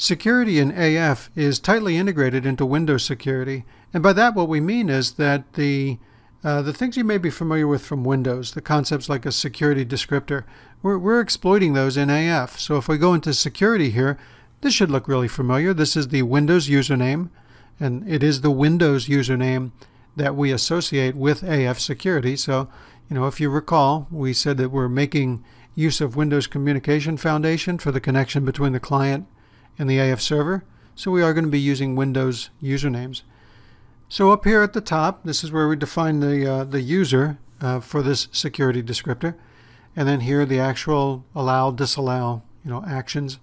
Security in AF is tightly integrated into Windows security. And by that, what we mean is that the uh, the things you may be familiar with from Windows, the concepts like a security descriptor, we're, we're exploiting those in AF. So if we go into security here, this should look really familiar. This is the Windows username, and it is the Windows username that we associate with AF security. So, you know, if you recall, we said that we're making use of Windows Communication Foundation for the connection between the client and the AF server. So we are going to be using Windows usernames. So up here at the top, this is where we define the, uh, the user uh, for this security descriptor. And then here the actual allow, disallow, you know, actions.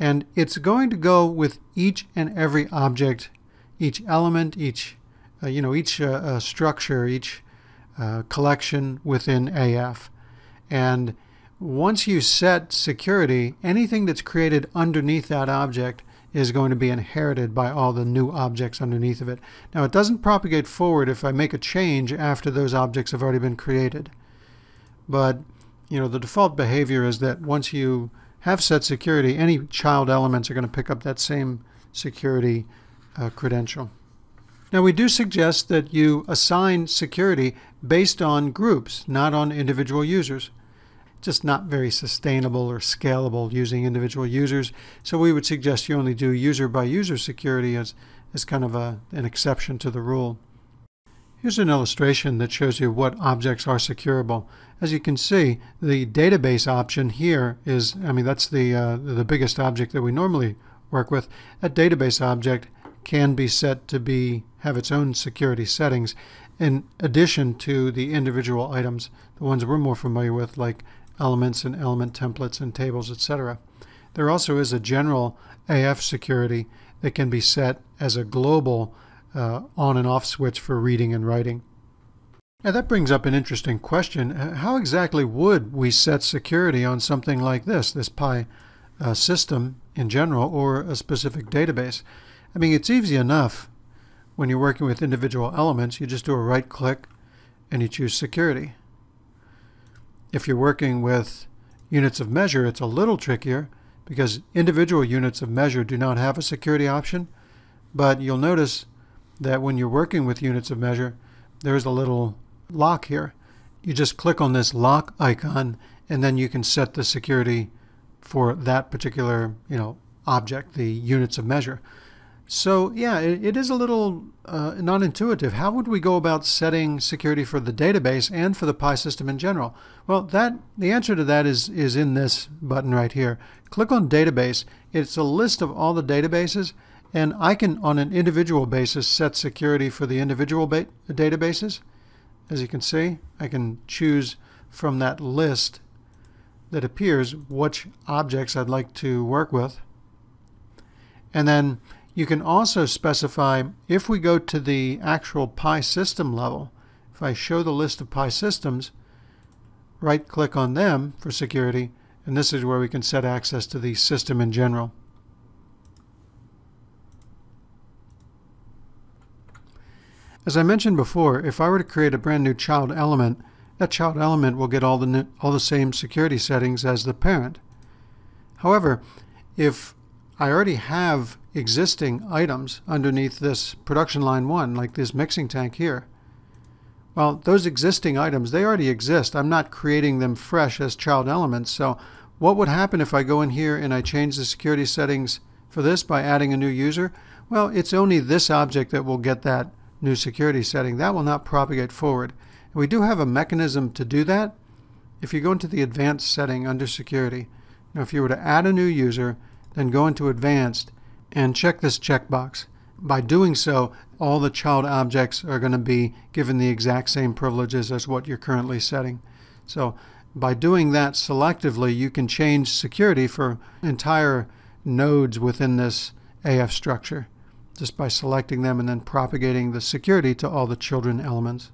And it's going to go with each and every object, each element, each, uh, you know, each uh, uh, structure, each uh, collection within AF. And once you set security, anything that's created underneath that object is going to be inherited by all the new objects underneath of it. Now it doesn't propagate forward if I make a change after those objects have already been created. But you know the default behavior is that once you have set security, any child elements are going to pick up that same security uh, credential. Now we do suggest that you assign security based on groups, not on individual users just not very sustainable or scalable using individual users. So we would suggest you only do user by user security as, as kind of a, an exception to the rule. Here's an illustration that shows you what objects are securable. As you can see, the database option here is, I mean, that's the, uh, the biggest object that we normally work with. That database object can be set to be have its own security settings in addition to the individual items, the ones we're more familiar with, like elements and element templates and tables, etc. There also is a general AF security that can be set as a global uh, on and off switch for reading and writing. Now that brings up an interesting question. How exactly would we set security on something like this, this Pi uh, system in general, or a specific database? I mean, it's easy enough when you're working with individual elements. You just do a right click and you choose security. If you're working with units of measure, it's a little trickier because individual units of measure do not have a security option. But you'll notice that when you're working with units of measure, there's a little lock here. You just click on this lock icon and then you can set the security for that particular you know object, the units of measure. So yeah, it, it is a little uh, non-intuitive. How would we go about setting security for the database and for the Pi system in general? Well, that the answer to that is is in this button right here. Click on Database. It's a list of all the databases, and I can, on an individual basis, set security for the individual databases. As you can see, I can choose from that list that appears which objects I'd like to work with. And then you can also specify, if we go to the actual Pi system level, if I show the list of Pi systems, right click on them for security, and this is where we can set access to the system in general. As I mentioned before, if I were to create a brand new child element, that child element will get all the, all the same security settings as the parent. However, if I already have existing items underneath this production line one, like this mixing tank here. Well, those existing items, they already exist. I'm not creating them fresh as child elements. So what would happen if I go in here and I change the security settings for this by adding a new user? Well, it's only this object that will get that new security setting. That will not propagate forward. And we do have a mechanism to do that. If you go into the advanced setting under security, now if you were to add a new user, then go into Advanced and check this checkbox. By doing so, all the child objects are going to be given the exact same privileges as what you're currently setting. So by doing that selectively, you can change security for entire nodes within this AF structure just by selecting them and then propagating the security to all the children elements.